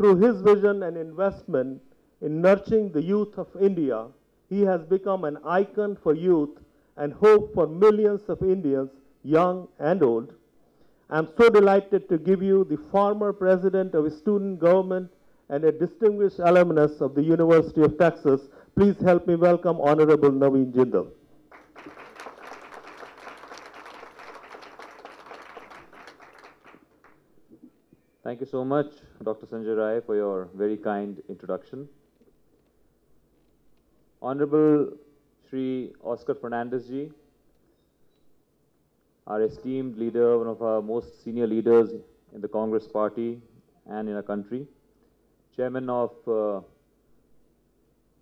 Through his vision and investment in nurturing the youth of India, he has become an icon for youth and hope for millions of Indians, young and old. I'm so delighted to give you the former president of a student government and a distinguished alumnus of the University of Texas. Please help me welcome Honorable Naveen Jindal. Thank you so much, Dr. Sanjay Rai, for your very kind introduction. Honorable Shri Oscar Fernandes ji, our esteemed leader, one of our most senior leaders in the Congress party and in our country, chairman of uh,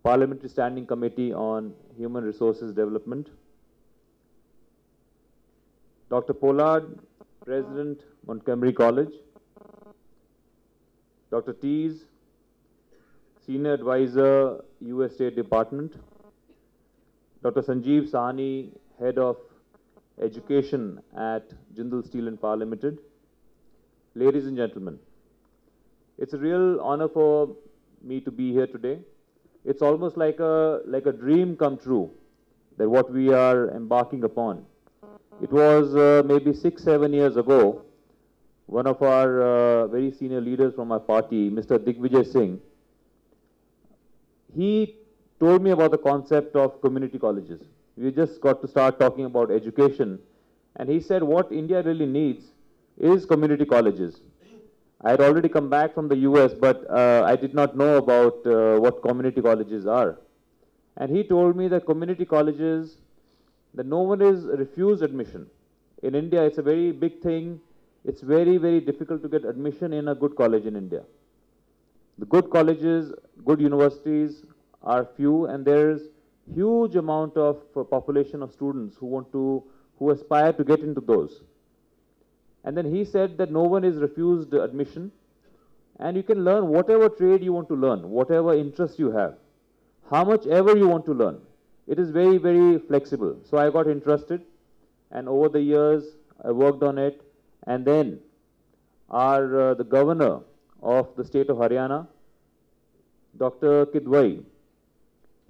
Parliamentary Standing Committee on Human Resources Development, Dr. Pollard, President, Montgomery College, Dr. Tees, Senior Advisor, U.S. State Department, Dr. Sanjeev Sahni, Head of Education at Jindal Steel and Power Limited. Ladies and gentlemen, it's a real honor for me to be here today. It's almost like a, like a dream come true that what we are embarking upon. It was uh, maybe six, seven years ago one of our uh, very senior leaders from our party, Mr. Digvijay Singh, he told me about the concept of community colleges. We just got to start talking about education, and he said what India really needs is community colleges. I had already come back from the US, but uh, I did not know about uh, what community colleges are. And he told me that community colleges, that no one is refused admission. In India, it's a very big thing it's very, very difficult to get admission in a good college in India. The good colleges, good universities are few and there's huge amount of uh, population of students who want to, who aspire to get into those. And then he said that no one is refused admission and you can learn whatever trade you want to learn, whatever interest you have, how much ever you want to learn. It is very, very flexible. So I got interested and over the years I worked on it and then our uh, the governor of the state of Haryana, Dr. Kidwai,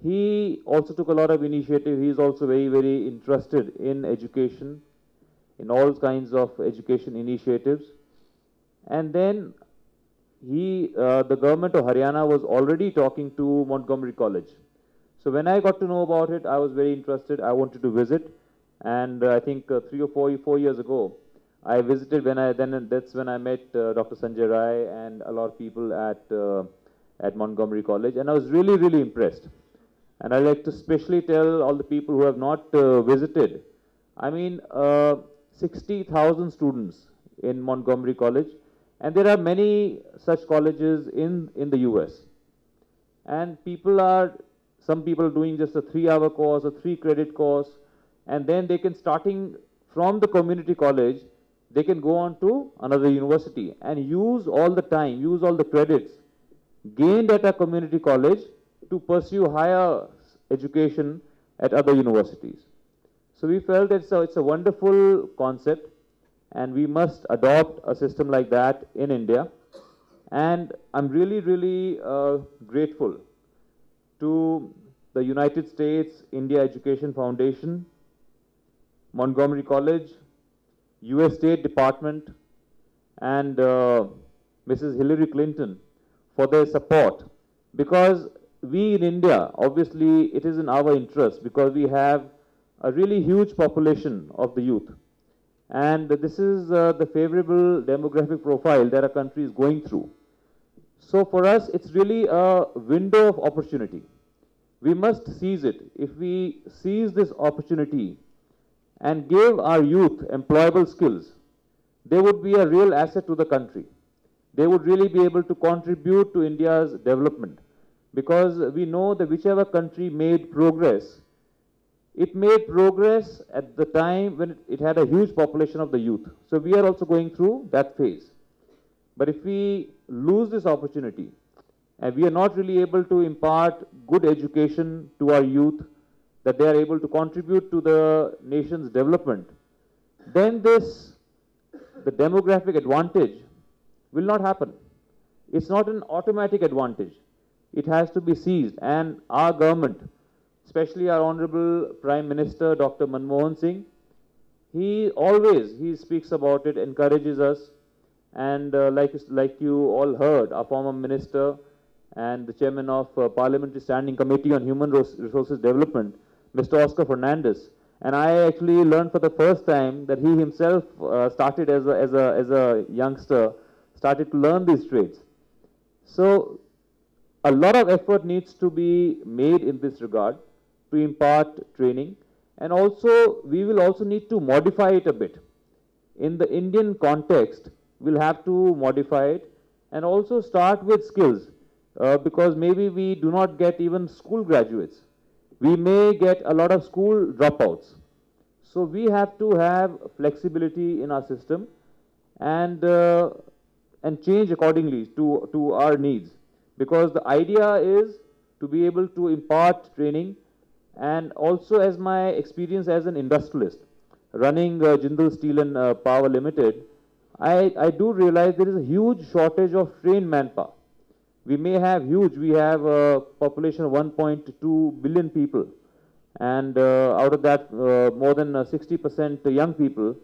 he also took a lot of initiative. He is also very, very interested in education, in all kinds of education initiatives. And then he, uh, the government of Haryana was already talking to Montgomery College. So when I got to know about it, I was very interested. I wanted to visit. And uh, I think uh, three or four, four years ago, I visited when I then that's when I met uh, Dr. Sanjay Rai and a lot of people at uh, at Montgomery College, and I was really really impressed. And I like to specially tell all the people who have not uh, visited. I mean, uh, 60,000 students in Montgomery College, and there are many such colleges in in the U.S. And people are some people doing just a three-hour course, a three-credit course, and then they can starting from the community college they can go on to another university and use all the time, use all the credits gained at a community college to pursue higher education at other universities. So we felt it's a, it's a wonderful concept and we must adopt a system like that in India. And I'm really, really uh, grateful to the United States India Education Foundation, Montgomery College, US State Department and uh, Mrs. Hillary Clinton for their support because we in India, obviously it is in our interest because we have a really huge population of the youth. And this is uh, the favorable demographic profile that our country is going through. So for us, it's really a window of opportunity. We must seize it. If we seize this opportunity, and give our youth employable skills, they would be a real asset to the country. They would really be able to contribute to India's development because we know that whichever country made progress, it made progress at the time when it had a huge population of the youth. So we are also going through that phase. But if we lose this opportunity and we are not really able to impart good education to our youth, that they are able to contribute to the nation's development, then this, the demographic advantage will not happen. It's not an automatic advantage. It has to be seized. And our government, especially our Honorable Prime Minister, Dr. Manmohan Singh, he always, he speaks about it, encourages us. And uh, like, like you all heard, our former minister and the chairman of uh, Parliamentary Standing Committee on Human Resources Development, Mr. Oscar Fernandes. And I actually learned for the first time that he himself uh, started as a, as, a, as a youngster, started to learn these trades. So a lot of effort needs to be made in this regard to impart training. And also, we will also need to modify it a bit. In the Indian context, we'll have to modify it and also start with skills uh, because maybe we do not get even school graduates. We may get a lot of school dropouts. So we have to have flexibility in our system and, uh, and change accordingly to, to our needs. Because the idea is to be able to impart training and also as my experience as an industrialist, running uh, Jindal Steel and uh, Power Limited, I, I do realize there is a huge shortage of trained manpower. We may have huge, we have a population of 1.2 billion people and uh, out of that uh, more than 60% uh, young people.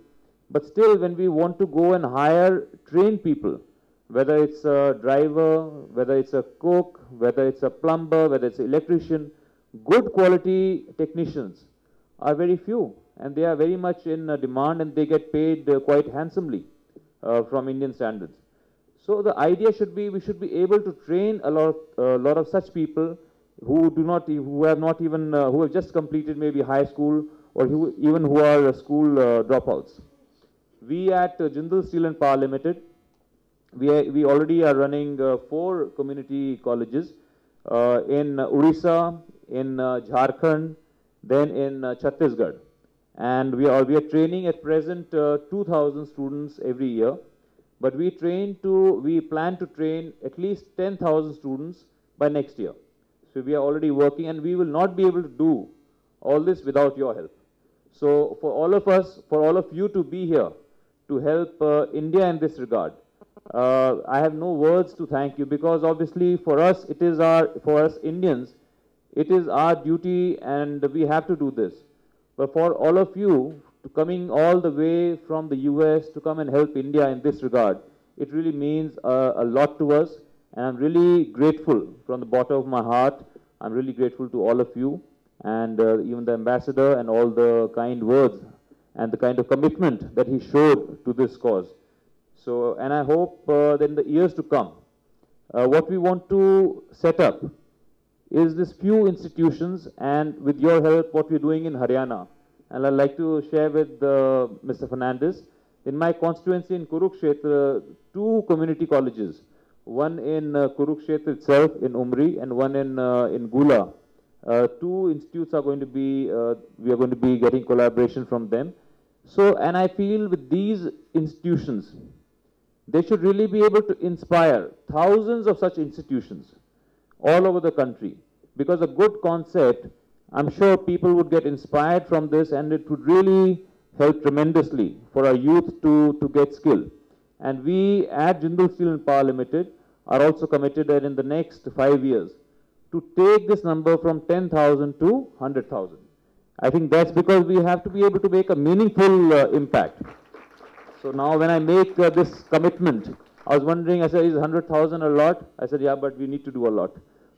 But still when we want to go and hire trained people, whether it's a driver, whether it's a cook, whether it's a plumber, whether it's an electrician, good quality technicians are very few and they are very much in uh, demand and they get paid uh, quite handsomely uh, from Indian standards. So the idea should be we should be able to train a lot, a lot of such people who do not, who have not even, who have just completed maybe high school or who, even who are school dropouts. We at Jindal Steel and Power Limited, we, are, we already are running uh, four community colleges uh, in Odisha, in uh, Jharkhand, then in uh, Chhattisgarh. And we are, we are training at present uh, 2,000 students every year. But we train to, we plan to train at least 10,000 students by next year. So we are already working and we will not be able to do all this without your help. So for all of us, for all of you to be here to help uh, India in this regard, uh, I have no words to thank you because obviously for us, it is our, for us Indians, it is our duty and we have to do this. But for all of you coming all the way from the US to come and help India in this regard, it really means uh, a lot to us. And I'm really grateful from the bottom of my heart. I'm really grateful to all of you and uh, even the ambassador and all the kind words and the kind of commitment that he showed to this cause. So, and I hope uh, that in the years to come, uh, what we want to set up is this few institutions and with your help what we're doing in Haryana. And I'd like to share with uh, Mr. Fernandes. In my constituency in Kurukshetra, two community colleges, one in uh, Kurukshetra itself in Umri and one in, uh, in Gula. Uh, two institutes are going to be, we are going to be getting collaboration from them. So, and I feel with these institutions, they should really be able to inspire thousands of such institutions all over the country. Because a good concept, I'm sure people would get inspired from this and it would really help tremendously for our youth to, to get skill. And we at Jindal Steel and Power Limited are also committed that in the next five years to take this number from 10,000 to 100,000. I think that's because we have to be able to make a meaningful uh, impact. So now when I make uh, this commitment, I was wondering, I said, is 100,000 a lot? I said, yeah, but we need to do a lot.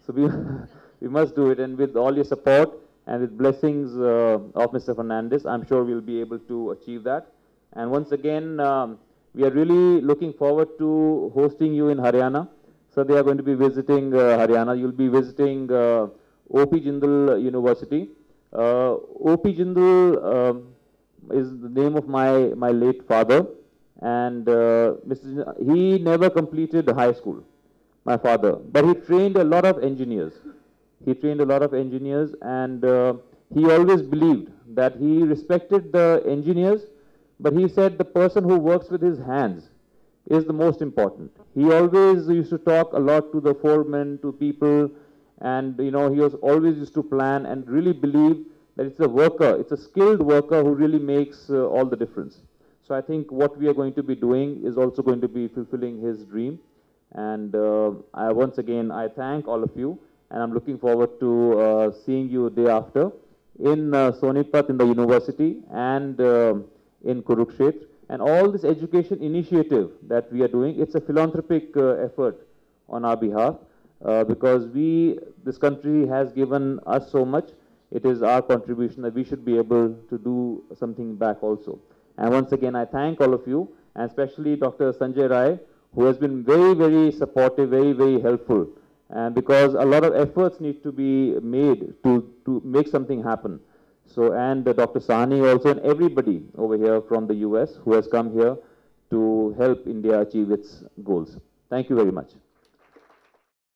So we, we must do it. And with all your support and with blessings uh, of Mr. Fernandes, I'm sure we'll be able to achieve that. And once again, um, we are really looking forward to hosting you in Haryana. So they are going to be visiting uh, Haryana. You'll be visiting uh, OP Jindal University. Uh, OP Jindal um, is the name of my, my late father. And uh, Mr. he never completed high school, my father. But he trained a lot of engineers. He trained a lot of engineers and uh, he always believed that he respected the engineers, but he said the person who works with his hands is the most important. He always used to talk a lot to the foremen, to people, and you know, he was always used to plan and really believe that it's a worker, it's a skilled worker who really makes uh, all the difference. So I think what we are going to be doing is also going to be fulfilling his dream. And uh, I, once again, I thank all of you, and I'm looking forward to uh, seeing you day after in uh, Sonipat in the university and uh, in Kurukshetra. And all this education initiative that we are doing, it's a philanthropic uh, effort on our behalf uh, because we, this country has given us so much. It is our contribution that we should be able to do something back also. And once again, I thank all of you, and especially Dr. Sanjay Rai, who has been very, very supportive, very, very helpful. And because a lot of efforts need to be made to, to make something happen. So, and uh, Dr. Sahni also, and everybody over here from the US who has come here to help India achieve its goals. Thank you very much.